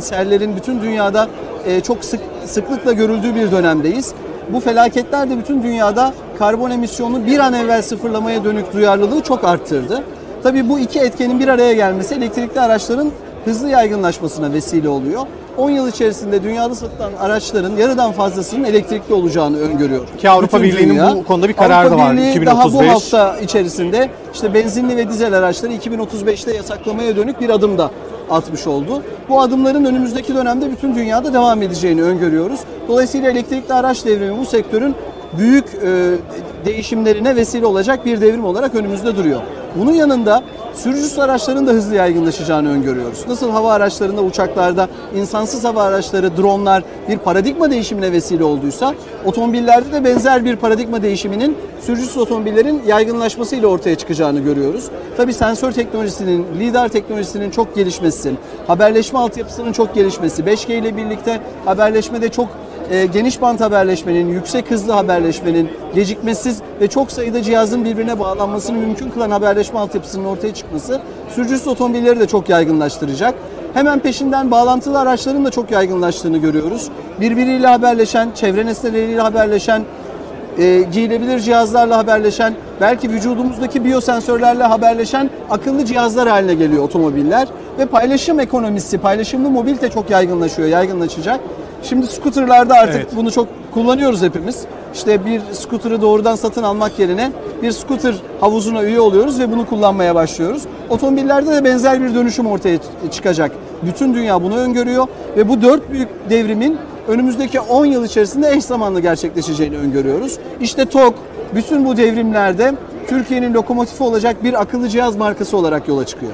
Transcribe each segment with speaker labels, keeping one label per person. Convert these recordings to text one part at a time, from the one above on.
Speaker 1: sellerin bütün dünyada e, çok sık sıklıkla görüldüğü bir dönemdeyiz. Bu felaketler de bütün dünyada karbon emisyonunu bir an evvel sıfırlamaya dönük duyarlılığı çok arttırdı. Tabii bu iki etkenin bir araya gelmesi elektrikli araçların hızlı yaygınlaşmasına vesile oluyor. 10 yıl içerisinde dünyada satılan araçların yarıdan fazlasının elektrikli olacağını öngörüyor.
Speaker 2: Ki Avrupa
Speaker 1: Bütün
Speaker 2: Birliği'nin
Speaker 1: dünya.
Speaker 2: bu konuda bir kararı
Speaker 1: Avrupa
Speaker 2: da var,
Speaker 1: Birliği
Speaker 2: 2035.
Speaker 1: daha bu hafta içerisinde işte benzinli ve dizel araçları 2035'te yasaklamaya dönük bir adım da atmış oldu. Bu adımların önümüzdeki dönemde bütün dünyada devam edeceğini öngörüyoruz. Dolayısıyla elektrikli araç devrimi bu sektörün büyük e, değişimlerine vesile olacak bir devrim olarak önümüzde duruyor. Bunun yanında sürücüsüz araçların da hızlı yaygınlaşacağını öngörüyoruz. Nasıl hava araçlarında, uçaklarda, insansız hava araçları, dronlar bir paradigma değişimine vesile olduysa, otomobillerde de benzer bir paradigma değişiminin sürücüsüz otomobillerin yaygınlaşmasıyla ortaya çıkacağını görüyoruz. Tabii sensör teknolojisinin, lidar teknolojisinin çok gelişmesi, haberleşme altyapısının çok gelişmesi, 5G ile birlikte haberleşmede çok e, geniş bant haberleşmenin, yüksek hızlı haberleşmenin, gecikmesiz ve çok sayıda cihazın birbirine bağlanmasını mümkün kılan haberleşme altyapısının ortaya çıkması sürücüsüz otomobilleri de çok yaygınlaştıracak. Hemen peşinden bağlantılı araçların da çok yaygınlaştığını görüyoruz. Birbiriyle haberleşen, çevre nesneleriyle haberleşen, e, giyilebilir cihazlarla haberleşen, belki vücudumuzdaki biyosensörlerle haberleşen akıllı cihazlar haline geliyor otomobiller. Ve paylaşım ekonomisi, paylaşımlı mobilite çok yaygınlaşıyor, yaygınlaşacak. Şimdi scooterlarda artık
Speaker 2: Evet.
Speaker 1: bunu çok kullanıyoruz hepimiz. İşte bir scooter'ı doğrudan satın almak yerine bir scooter havuzuna üye oluyoruz ve bunu kullanmaya başlıyoruz. Otomobillerde de benzer bir dönüşüm ortaya çıkacak. Bütün dünya bunu öngörüyor ve bu dört büyük devrimin önümüzdeki 10 yıl içerisinde eş zamanlı gerçekleşeceğini öngörüyoruz. İşte TOG bütün bu devrimlerde Türkiye'nin lokomotifi olacak bir akıllı cihaz markası olarak yola çıkıyor.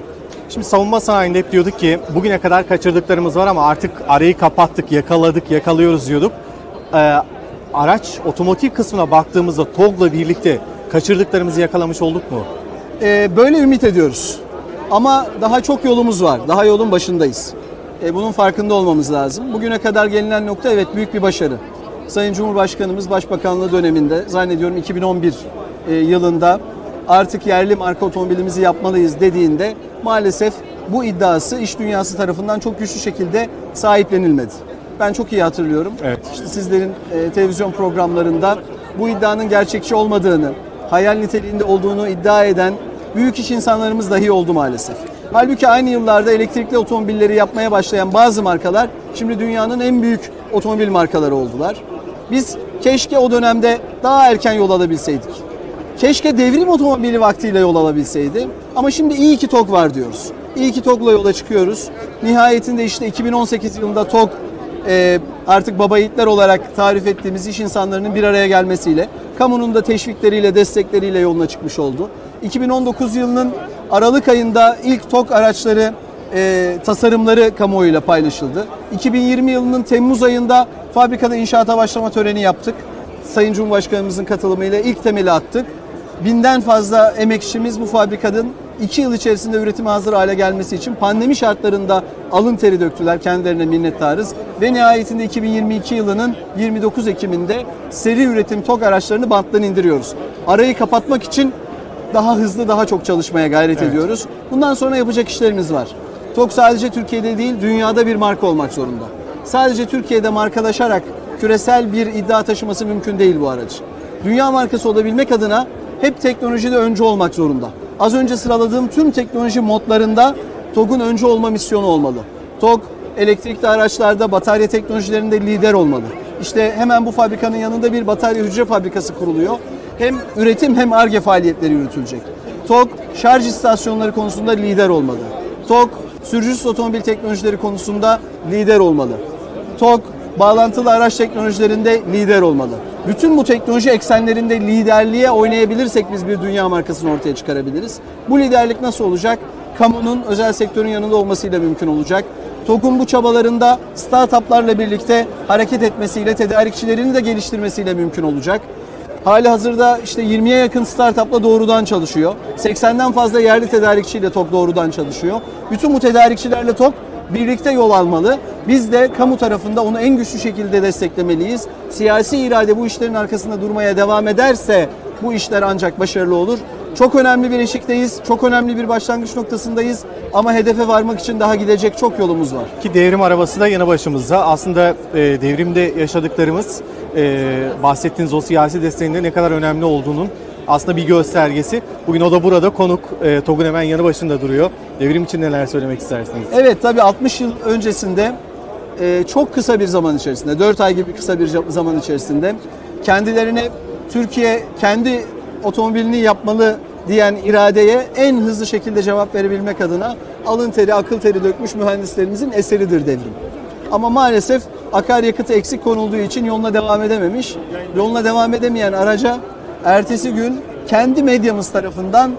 Speaker 2: Şimdi savunma sanayinde hep diyorduk ki bugüne kadar kaçırdıklarımız var ama artık arayı kapattık, yakaladık, yakalıyoruz diyorduk. Ee, araç otomotiv kısmına baktığımızda TOG'la birlikte kaçırdıklarımızı yakalamış olduk mu?
Speaker 1: Ee, böyle ümit ediyoruz. Ama daha çok yolumuz var. Daha yolun başındayız. Ee, bunun farkında olmamız lazım. Bugüne kadar gelinen nokta evet büyük bir başarı. Sayın Cumhurbaşkanımız Başbakanlığı döneminde zannediyorum 2011 e, yılında artık yerli marka otomobilimizi yapmalıyız dediğinde maalesef bu iddiası iş dünyası tarafından çok güçlü şekilde sahiplenilmedi. Ben çok iyi hatırlıyorum.
Speaker 2: Evet.
Speaker 1: İşte sizlerin e, televizyon programlarında bu iddianın gerçekçi olmadığını, hayal niteliğinde olduğunu iddia eden büyük iş insanlarımız dahi oldu maalesef. Halbuki aynı yıllarda elektrikli otomobilleri yapmaya başlayan bazı markalar şimdi dünyanın en büyük otomobil markaları oldular. Biz keşke o dönemde daha erken yol alabilseydik. Keşke devrim otomobili vaktiyle yol alabilseydi. Ama şimdi iyi ki TOG var diyoruz. İyi ki TOG'la yola çıkıyoruz. Nihayetinde işte 2018 yılında TOG e, artık baba yiğitler olarak tarif ettiğimiz iş insanlarının bir araya gelmesiyle, kamunun da teşvikleriyle, destekleriyle yoluna çıkmış oldu. 2019 yılının Aralık ayında ilk TOG araçları e, tasarımları kamuoyuyla paylaşıldı. 2020 yılının Temmuz ayında fabrikada inşaata başlama töreni yaptık. Sayın Cumhurbaşkanımızın katılımıyla ilk temeli attık. Binden fazla emekçimiz bu fabrikanın 2 yıl içerisinde üretime hazır hale gelmesi için pandemi şartlarında alın teri döktüler. Kendilerine minnettarız. Ve nihayetinde 2022 yılının 29 Ekim'inde seri üretim TOG araçlarını banttan indiriyoruz. Arayı kapatmak için daha hızlı, daha çok çalışmaya gayret ediyoruz. Bundan sonra yapacak işlerimiz var. TOG sadece Türkiye'de değil, dünyada bir marka olmak zorunda. Sadece Türkiye'de markalaşarak küresel bir iddia taşıması mümkün değil bu aracı. Dünya markası olabilmek adına hep teknolojide önce olmak zorunda. Az önce sıraladığım tüm teknoloji modlarında TOG'un önce olma misyonu olmalı. TOG elektrikli araçlarda batarya teknolojilerinde lider olmalı. İşte hemen bu fabrikanın yanında bir batarya hücre fabrikası kuruluyor. Hem üretim hem ARGE faaliyetleri yürütülecek. TOG şarj istasyonları konusunda lider olmalı. TOG sürücüsüz otomobil teknolojileri konusunda lider olmalı. TOG bağlantılı araç teknolojilerinde lider olmalı. Bütün bu teknoloji eksenlerinde liderliğe oynayabilirsek biz bir dünya markasını ortaya çıkarabiliriz. Bu liderlik nasıl olacak? Kamunun, özel sektörün yanında olmasıyla mümkün olacak. TOG'un bu çabalarında startuplarla birlikte hareket etmesiyle, tedarikçilerini de geliştirmesiyle mümkün olacak. Hali hazırda işte 20'ye yakın startupla doğrudan çalışıyor. 80'den fazla yerli tedarikçiyle TOG doğrudan çalışıyor. Bütün bu tedarikçilerle TOG birlikte yol almalı. Biz de kamu tarafında onu en güçlü şekilde desteklemeliyiz. Siyasi irade bu işlerin arkasında durmaya devam ederse bu işler ancak başarılı olur. Çok önemli bir eşikteyiz, çok önemli bir başlangıç noktasındayız ama hedefe varmak için daha gidecek çok yolumuz var.
Speaker 2: Ki devrim arabası da yanı başımızda. Aslında e, devrimde yaşadıklarımız e, bahsettiğiniz o siyasi desteğinde ne kadar önemli olduğunun aslında bir göstergesi. Bugün o da burada konuk. E, TOG'un hemen yanı başında duruyor. Devrim için neler söylemek istersiniz?
Speaker 1: Evet tabii 60 yıl öncesinde e, çok kısa bir zaman içerisinde, 4 ay gibi kısa bir zaman içerisinde kendilerine Türkiye kendi otomobilini yapmalı diyen iradeye en hızlı şekilde cevap verebilmek adına alın teri, akıl teri dökmüş mühendislerimizin eseridir devrim. Ama maalesef akaryakıtı eksik konulduğu için yoluna devam edememiş. Yoluna devam edemeyen araca ertesi gün kendi medyamız tarafından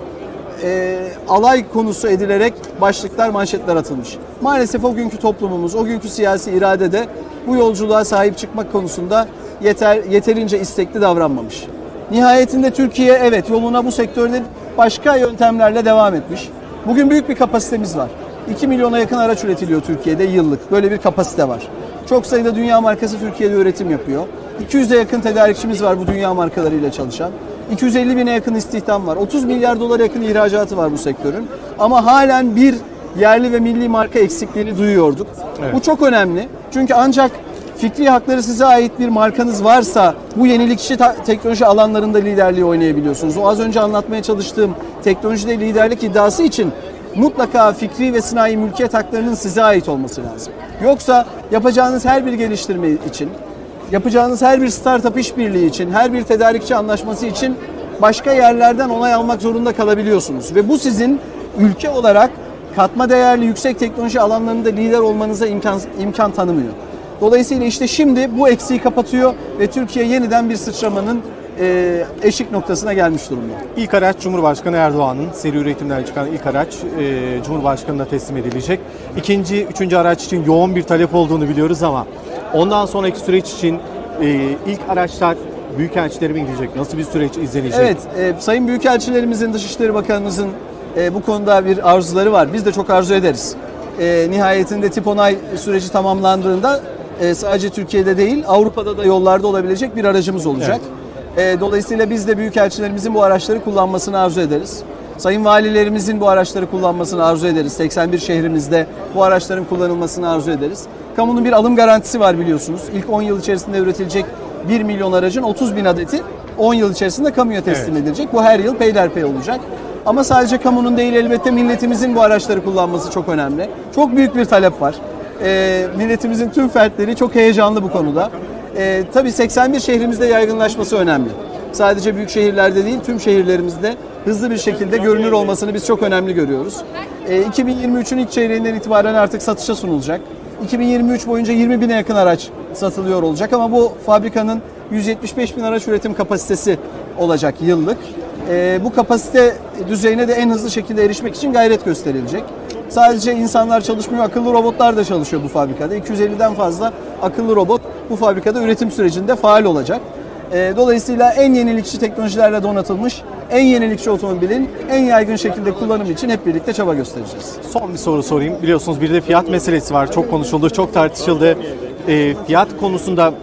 Speaker 1: e, alay konusu edilerek başlıklar, manşetler atılmış. Maalesef o günkü toplumumuz, o günkü siyasi irade de bu yolculuğa sahip çıkmak konusunda yeter yeterince istekli davranmamış. Nihayetinde Türkiye evet yoluna bu sektörde başka yöntemlerle devam etmiş. Bugün büyük bir kapasitemiz var. 2 milyona yakın araç üretiliyor Türkiye'de yıllık. Böyle bir kapasite var. Çok sayıda dünya markası Türkiye'de üretim yapıyor. 200'e yakın tedarikçimiz var bu dünya markalarıyla çalışan. 250 bine yakın istihdam var. 30 milyar dolara yakın ihracatı var bu sektörün. Ama halen bir yerli ve milli marka eksikliğini duyuyorduk.
Speaker 2: Evet.
Speaker 1: Bu çok önemli. Çünkü ancak fikri hakları size ait bir markanız varsa bu yenilikçi teknoloji alanlarında liderliği oynayabiliyorsunuz. O az önce anlatmaya çalıştığım teknolojide liderlik iddiası için mutlaka fikri ve sanayi mülkiyet haklarının size ait olması lazım. Yoksa yapacağınız her bir geliştirme için, yapacağınız her bir startup işbirliği için, her bir tedarikçi anlaşması için başka yerlerden onay almak zorunda kalabiliyorsunuz. Ve bu sizin ülke olarak katma değerli yüksek teknoloji alanlarında lider olmanıza imkan, imkan tanımıyor. Dolayısıyla işte şimdi bu eksiği kapatıyor ve Türkiye yeniden bir sıçramanın e, eşik noktasına gelmiş durumda.
Speaker 2: İlk araç Cumhurbaşkanı Erdoğan'ın seri üretimden çıkan ilk araç e, Cumhurbaşkanı'na teslim edilecek. İkinci, üçüncü araç için yoğun bir talep olduğunu biliyoruz ama ondan sonraki süreç için e, ilk araçlar Büyükelçilere mi gidecek? Nasıl bir süreç izlenecek?
Speaker 1: Evet, e, Sayın Büyükelçilerimizin, Dışişleri Bakanımızın e, bu konuda bir arzuları var. Biz de çok arzu ederiz. E, nihayetinde tip onay süreci tamamlandığında e, sadece Türkiye'de değil Avrupa'da da yollarda olabilecek bir aracımız olacak. E, dolayısıyla biz de Büyükelçilerimizin bu araçları kullanmasını arzu ederiz. Sayın valilerimizin bu araçları kullanmasını arzu ederiz. 81 şehrimizde bu araçların kullanılmasını arzu ederiz. Kamunun bir alım garantisi var biliyorsunuz. İlk 10 yıl içerisinde üretilecek 1 milyon aracın 30 bin adeti 10 yıl içerisinde kamuya teslim
Speaker 2: Evet.
Speaker 1: edilecek. Bu her yıl peyderpey olacak. Ama sadece kamunun değil elbette milletimizin bu araçları kullanması çok önemli. Çok büyük bir talep var. Ee, milletimizin tüm fertleri çok heyecanlı bu konuda. Ee, tabii 81 şehrimizde yaygınlaşması önemli. Sadece büyük şehirlerde değil tüm şehirlerimizde hızlı bir şekilde görünür olmasını biz çok önemli görüyoruz. Ee, 2023'ün ilk çeyreğinden itibaren artık satışa sunulacak. 2023 boyunca 20 bine yakın araç satılıyor olacak ama bu fabrikanın 175 bin araç üretim kapasitesi olacak yıllık. Ee, bu kapasite düzeyine de en hızlı şekilde erişmek için gayret gösterilecek. Sadece insanlar çalışmıyor, akıllı robotlar da çalışıyor bu fabrikada. 250'den fazla akıllı robot bu fabrikada üretim sürecinde faal olacak. Ee, dolayısıyla en yenilikçi teknolojilerle donatılmış, en yenilikçi otomobilin en yaygın şekilde kullanımı için hep birlikte çaba göstereceğiz.
Speaker 2: Son bir soru sorayım. Biliyorsunuz bir de fiyat meselesi var. Çok konuşuldu, çok tartışıldı. E, fiyat konusunda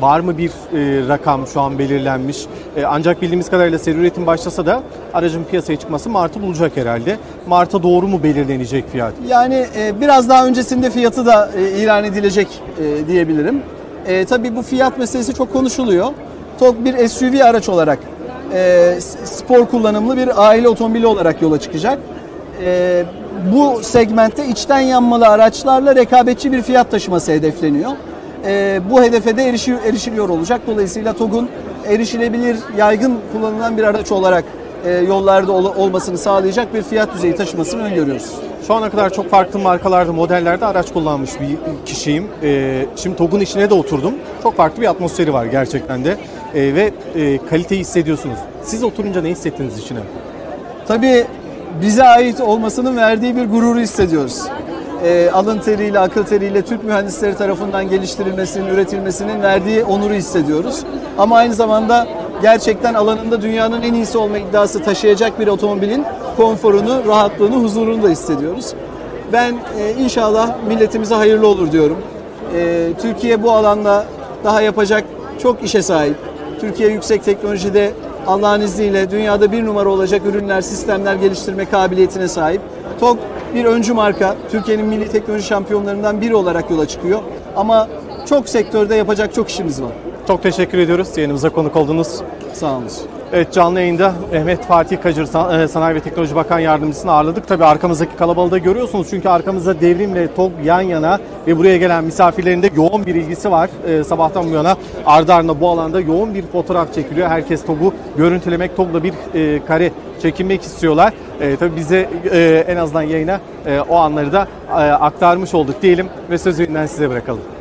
Speaker 2: var mı bir e, rakam şu an belirlenmiş? E, ancak bildiğimiz kadarıyla seri üretim başlasa da aracın piyasaya çıkması Mart'ı bulacak herhalde. Mart'a doğru mu belirlenecek fiyat?
Speaker 1: Yani e, biraz daha öncesinde fiyatı da e, ilan edilecek e, diyebilirim. E, tabii bu fiyat meselesi çok konuşuluyor. TOG bir SUV araç olarak e, spor kullanımlı bir aile otomobili olarak yola çıkacak. E, bu segmentte içten yanmalı araçlarla rekabetçi bir fiyat taşıması hedefleniyor. E, bu hedefe de erişi- erişiliyor olacak. Dolayısıyla TOG'un erişilebilir, yaygın kullanılan bir araç olarak e, yollarda ol- olmasını sağlayacak bir fiyat düzeyi taşımasını öngörüyoruz.
Speaker 2: Şu ana kadar çok farklı markalarda, modellerde araç kullanmış bir kişiyim. E, şimdi TOG'un içine de oturdum. Çok farklı bir atmosferi var gerçekten de. E, ve e, kaliteyi hissediyorsunuz. Siz oturunca ne hissettiniz içine?
Speaker 1: Tabii bize ait olmasının verdiği bir gururu hissediyoruz. Ee, alın teriyle, akıl teriyle Türk mühendisleri tarafından geliştirilmesinin, üretilmesinin verdiği onuru hissediyoruz. Ama aynı zamanda gerçekten alanında dünyanın en iyisi olma iddiası taşıyacak bir otomobilin konforunu, rahatlığını, huzurunu da hissediyoruz. Ben e, inşallah milletimize hayırlı olur diyorum. E, Türkiye bu alanda daha yapacak çok işe sahip. Türkiye yüksek teknolojide Allah'ın izniyle dünyada bir numara olacak ürünler, sistemler geliştirme kabiliyetine sahip. TOG bir öncü marka. Türkiye'nin milli teknoloji şampiyonlarından biri olarak yola çıkıyor. Ama çok sektörde yapacak çok işimiz var.
Speaker 2: Çok teşekkür ediyoruz yayınımıza konuk oldunuz.
Speaker 1: Sağ olun.
Speaker 2: Evet canlı yayında Mehmet Fatih Kacır e, Sanayi ve Teknoloji Bakan Yardımcısını ağırladık. Tabii arkamızdaki kalabalığı da görüyorsunuz çünkü arkamızda devrimle TOG yan yana ve buraya gelen misafirlerin de yoğun bir ilgisi var. Ee, sabahtan bu yana ardı ardına bu alanda yoğun bir fotoğraf çekiliyor. Herkes TOG'u görüntülemek, TOG'la bir e, kare çekinmek istiyorlar. E, tabii bize e, en azından yayına e, o anları da e, aktarmış olduk diyelim ve sözü size bırakalım.